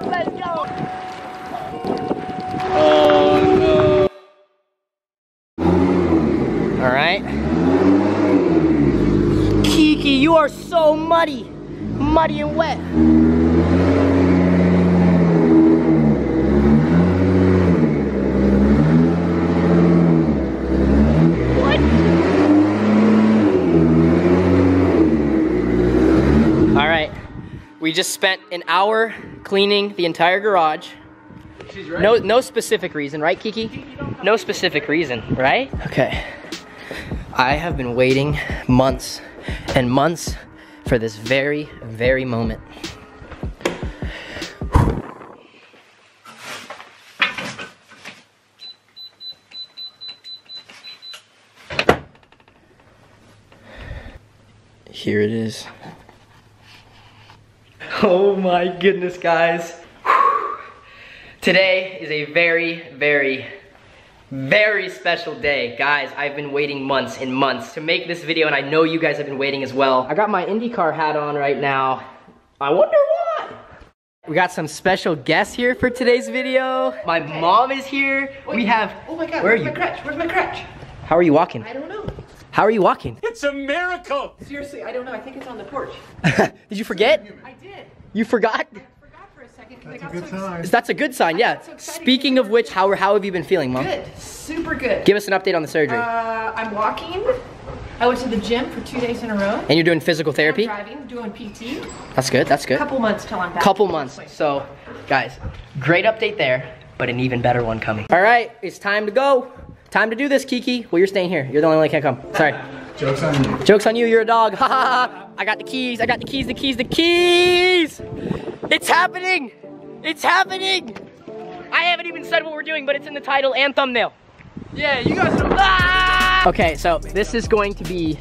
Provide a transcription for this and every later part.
Let's go. Oh no. All right. Kiki, you are so muddy. Muddy and wet. What? All right. We just spent an hour cleaning the entire garage. No, no specific reason, right, Kiki? No specific reason, right? Okay. I have been waiting months and months for this very, very moment. Here it is. Oh my goodness, guys. Today is a very, very, very special day. Guys, I've been waiting months and months to make this video, and I know you guys have been waiting as well. I got my IndyCar hat on right now. I wonder why. We got some special guests here for today's video. My mom is here. we have. Oh my god, Where are where's you? my crutch? Where's my crutch? How are you walking? I don't know. How are you walking? It's a miracle! Seriously, I don't know. I think it's on the porch. Did you forget? I did. You forgot? I forgot for a second because I got so excited. That's a good sign, yeah. so. Speaking of which, how, how have you been feeling, mom? Good. Super good. Give us an update on the surgery. Uh, I'm walking. I went to the gym for two days in a row. and you're doing physical I'm therapy? driving, doing PT. That's good, that's good. Couple months till I'm back. Couple months. So, guys, great update there, but an even better one coming. All right, it's time to go. Time to do this, Kiki. Well, you're staying here. You're the only one that can't come. Sorry. Joke's on you. Joke's on you, you're a dog. Ha ha ha. I got the keys, I got the keys, the keys, the keys. It's happening. It's happening. I haven't even said what we're doing, but it's in the title and thumbnail. Yeah, you guys know. Ah! Okay, so this is going to be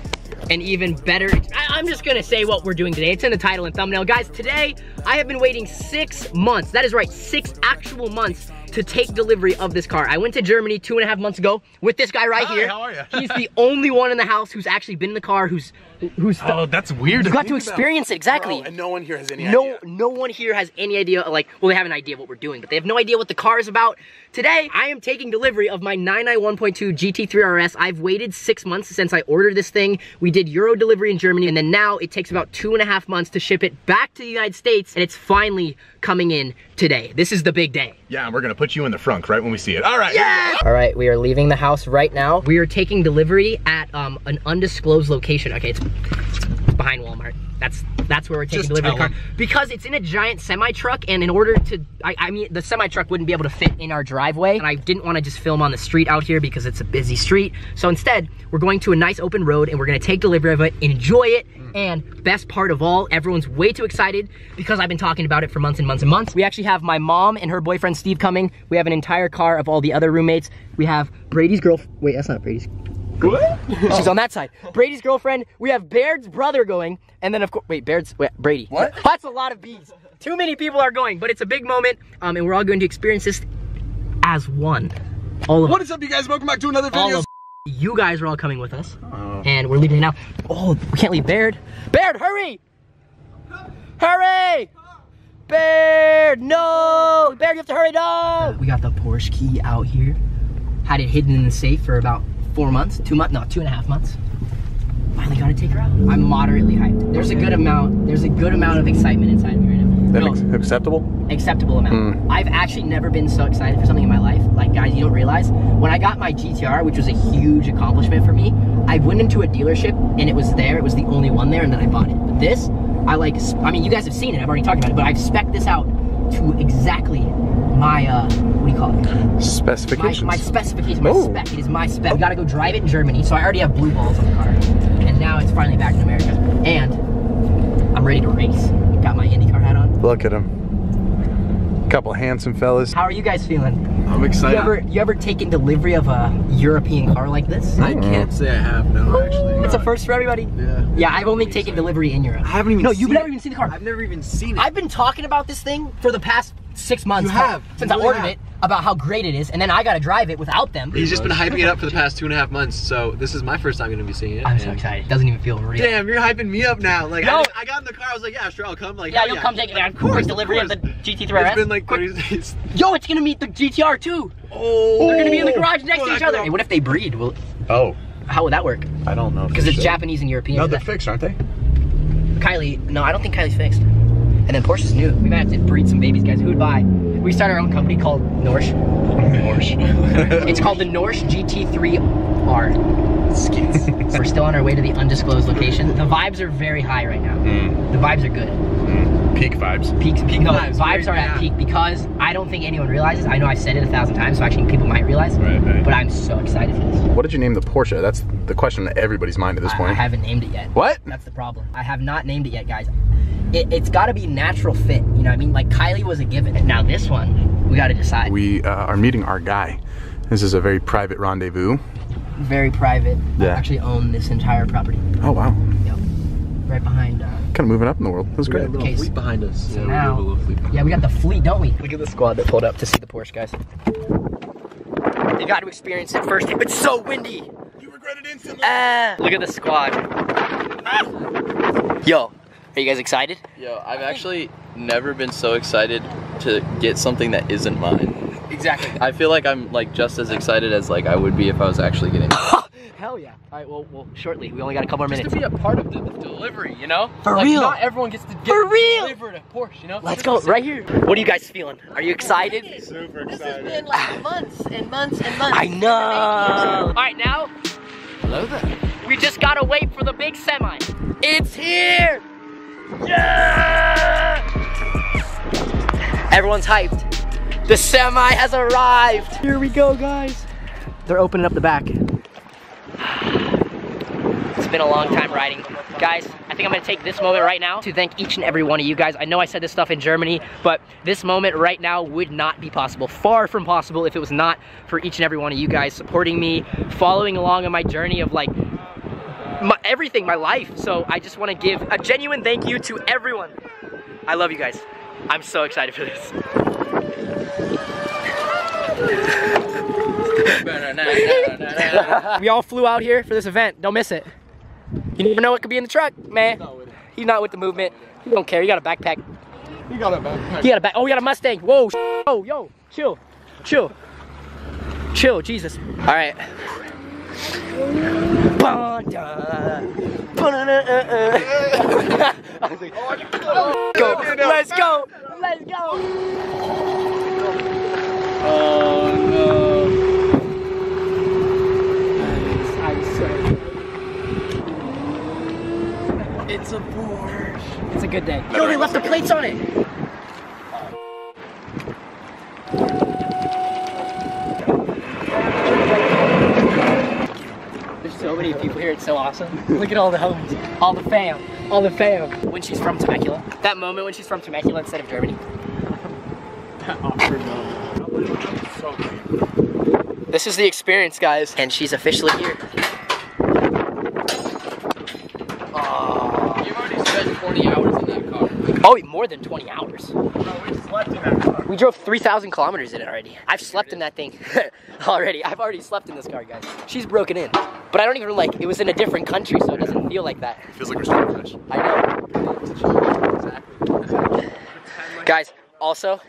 an even better, I, I'm just gonna say what we're doing today. It's in the title and thumbnail. Guys, today I have been waiting six months. That is right, six actual months to take delivery of this car. I went to Germany two and a half months ago with this guy right Hi, here. how are ya? He's the only one in the house who's actually been in the car, who's who's Oh, that's weird. you got to experience it exactly. Bro, and no one here has any No, idea. no one here has any idea, like, well, they have an idea of what we're doing, but they have no idea what the car is about. Today, I am taking delivery of my 991.2 GT3 RS. I've waited six months since I ordered this thing. We did Euro delivery in Germany, and then now it takes about two and a half months to ship it back to the United States, and it's finally coming in today. This is the big day. Yeah, and we're gonna put you in the front right when we see it. All right. Yes! All right, we are leaving the house right now. We are taking delivery at um, an undisclosed location. Okay, it's, it's behind Walmart. That's that's where we're taking Just delivery of the car. Because it's in a giant semi truck, and in order to, I, I mean, the semi truck wouldn't be able to fit in our driveway, and I didn't want to just film on the street out here because it's a busy street. So instead, we're going to a nice open road, and we're gonna take delivery of it, enjoy it, mm. and best part of all, everyone's way too excited because I've been talking about it for months and months and months. We actually have my mom and her boyfriend Steve coming. We have an entire car of all the other roommates. We have Brady's girlfriend, Wait, that's not Brady's. What? She's on that side. Brady's girlfriend. We have Baird's brother going, and then of course, wait, Baird's wait, Brady. What? That's a lot of bees. Too many people are going, but it's a big moment, um, and we're all going to experience this as one. All of What is up, you guys? Welcome back to another all video. of you guys are all coming with us, and we're leaving now. Oh, we can't leave Baird. Baird, hurry! Hurry! Baird, no! Baird, you have to hurry, no! We got the Porsche key out here. Had it hidden in the safe for about four months, two months, no, two and a half months. Finally got to take her out. I'm moderately hyped. There's a good amount. There's a good amount of excitement inside me right now. That No, ex- acceptable? acceptable amount. Hmm. I've actually never been so excited for something in my life. Like, guys, you don't realize when I got my GTR, which was a huge accomplishment for me, I went into a dealership and it was there. It was the only one there, and then I bought it. But this, I like. I mean, you guys have seen it. I've already talked about it, but I've spec this out to exactly my uh, what do you call it? My, Specifications. my specification, my Oh. spec. It is my spec. We gotta go drive it in Germany, so I already have blue balls on the car, and now it's finally back in America, and I'm ready to race. Got my IndyCar hat on. Look at him. Couple of handsome fellas. How are you guys feeling? I'm You excited. ever you ever taken delivery of a European car like this? I can't say I have, no, actually. It's a first for everybody. Yeah. Yeah, I've only taken delivery in Europe. I haven't even No, you've seen never it. even seen the car. I've never even seen it. I've been talking about this thing for the past six months. You have. Since You I really ordered have. it. About how great it is, and then I gotta drive it without them. He's just been hyping it up for the past two and a half months, so this is my first time going to be seeing it. I'm so and- excited. It doesn't even feel real. Damn, you're hyping me up now. Like, No. I, I got in the car, I was like, yeah, sure, I'll come. Like, Yeah, hell you'll come take it. Of course, course, delivery of course. the GT3 RS. It's been like 30 days. Yo, it's gonna meet the GTR too. Oh, They're gonna be in the garage next Oh, to each other. Hey, what if they breed? Well, Oh, how would that work? I don't know. Because it's Japanese and European. No, they're that- fixed, aren't they? Kylie, no, I don't think Kylie's fixed. And then Porsche's new. We might have to breed some babies, guys. Who'd buy? We started our own company called Norsh. It's called the Norsh GT3R. Skits. We're still on our way to the undisclosed location. The vibes are very high right now. Mm, The vibes are good. mm. Peak vibes. Peak, peak no, vibes, vibes, are at peak because I don't think anyone realizes. I know I've said it a thousand times, so actually people might realize. Right, right. But I'm so excited for this. What did you name the Porsche? That's the question in everybody's mind at this I, point. I haven't named it yet. What? That's the problem. I have not named it yet, guys. It, it's got to be natural fit. You know what I mean? Like Kylie was a given. Now this one, we got to decide. We uh, are meeting our guy. This is a very private rendezvous. Very private. I Yeah. actually own this entire property. Oh wow, Yep. Right behind. Uh, kind of moving up in the world. That's We got a great. little Case. fleet behind us. So yeah, now- we have a little fleet behind yeah, we got the fleet, don't we? Look at the squad that pulled up to see the Porsche, guys. They got to experience it first. It's so windy. You regret it instantly. Ah, look at the squad. Yo, are you guys excited? Yo, I've actually never been so excited to get something that isn't mine. Exactly. I feel like I'm like just as excited as like I would be if I was actually getting it. Hell yeah. All right, well, well, shortly. We only got a couple more Just minutes. to be a part of the delivery, you know? For like, real. Not everyone gets to get For real. delivered a Porsche, you know? Let's go, right here. What are you guys feeling? Are you excited? Super excited. This has been like months and months and months. I know. All right, now. Hello there. We just gotta wait for the big semi. It's here. Yeah! Everyone's hyped. The semi has arrived. Here we go, guys. They're opening up the back. It's been a long time riding. Guys, I think I'm gonna take this moment right now to thank each and every one of you guys. I know I said this stuff in Germany, but this moment right now would not be possible. Far from possible if it was not for each and every one of you guys supporting me, following along on my journey of like my, everything, my life. So I just wanna give a genuine thank you to everyone. I love you guys. I'm so excited for this. we all flew out here for this event. Don't miss it. You never know what could be in the truck, man. He's not with the movement. He don't care. He got a backpack. He got a backpack. He got a back. Oh, he got a Mustang. Whoa. Oh, yo. Chill. Chill. Chill. Jesus. All right. Let's go. Let's go. Oh no. It's a Porsche. It's a good day. Yo, they left the plates on it. There's so many people here. It's so awesome. Look at all the homies, all the fam, all the fam. When she's from Temecula, that moment when she's from Temecula instead of Germany. This is the experience, guys. And she's officially here. You've already spent 20 hours. Oh, more than 20 hours. We drove 3,000 kilometers in it already. I've slept in that thing already. I've already slept in this car, guys. She's broken in. But I don't even like, it was in a different country, so it doesn't feel like that. It Feels like we're starting fresh. I know. Guys, also,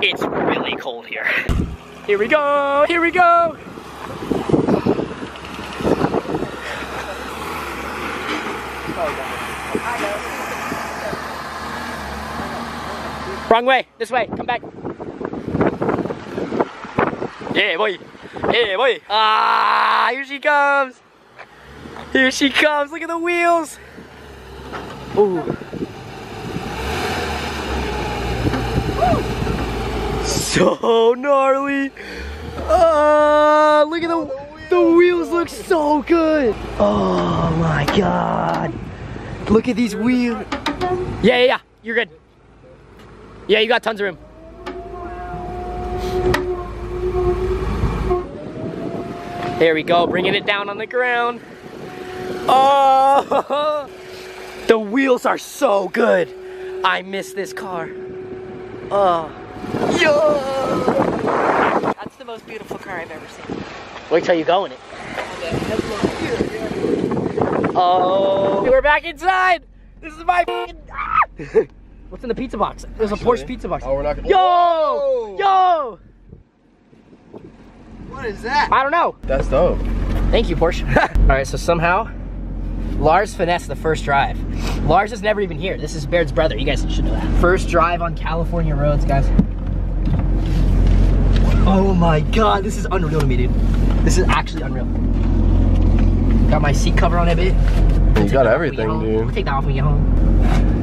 it's really cold here. Here we go, here we go. Oh, Wrong way, this way, come back. Yeah, boy. Yeah, boy. Ah, here she comes. Here she comes. Look at the wheels. Ooh. So gnarly. Ah, look at the the wheels look so good. Oh my god. Look at these wheels. Yeah, yeah, yeah. You're good. Yeah, you got tons of room. There we go, bringing it down on the ground. Oh, the wheels are so good. I miss this car. Oh, yo. That's the most beautiful car I've ever seen. Wait till you go in it. Oh, we're back inside. This is my. What's in the pizza box? There's a Porsche pizza box. Oh, we're not gonna. Yo, yo. What is that? I don't know. That's dope. Thank you, Porsche. All right, so somehow Lars finessed the first drive. Lars is never even here. This is Baird's brother. You guys should know that. First drive on California roads, guys. Oh my god, this is unreal to me, dude. This is actually unreal. Got my seat cover on it, bit. You got everything, dude. We'll take that off when we get home.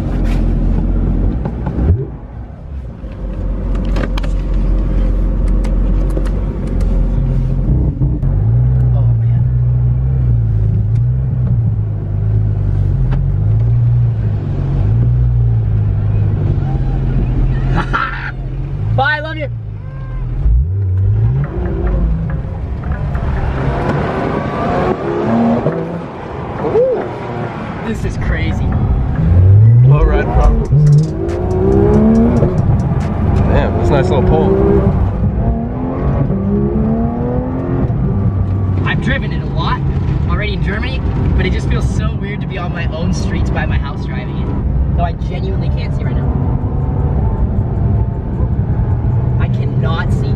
Oh man. Bye, love you. This is crazy. Low ride problems. Damn, that's a nice little pull. I've driven it a lot already in Germany, but it just feels so weird to be on my own streets by my house driving it. Though I genuinely can't see right now. I cannot see.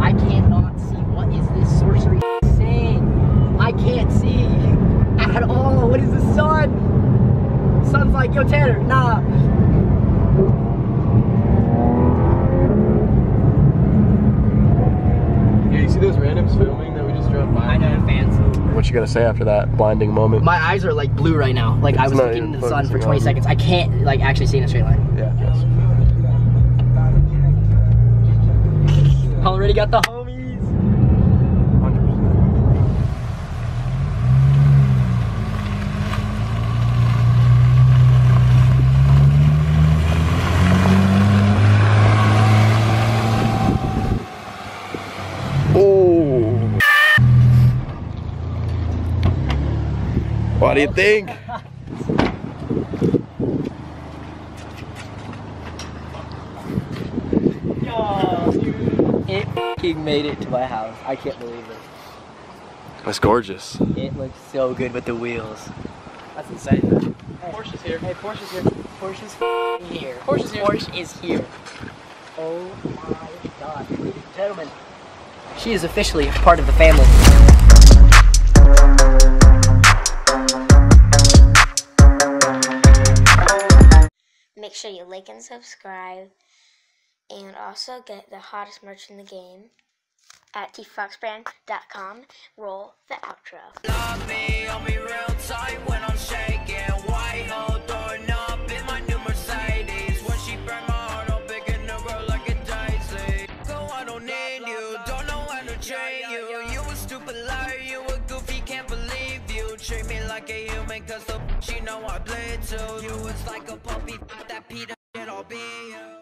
I cannot see. What is this sorcery saying? I can't see at all. What is the sun? Sun's like, yo, Tanner, nah. Yeah, you see those randoms filming that we just drove by? I know, fans. What you gonna say after that blinding moment? My eyes are like blue right now. Like I was looking into the sun for 20 on- seconds. I can't like actually see in a straight line. yeah. Yes. Already got the homies. What do you think? It fucking made it to my house. I can't believe it. That's gorgeous. It looks so good with the wheels. That's insane. Porsche's here. Hey, Porsche's here. Porsche's f***ing here. Porsche's here. Porsche is here. Oh my god. Ladies and gentlemen. She is officially part of the family. Make sure you like and subscribe. And also get the hottest merch in the game at tfoxbrand.com. Roll the outro. Know I bleed too You. Was like a puppy that Peter, it'll be you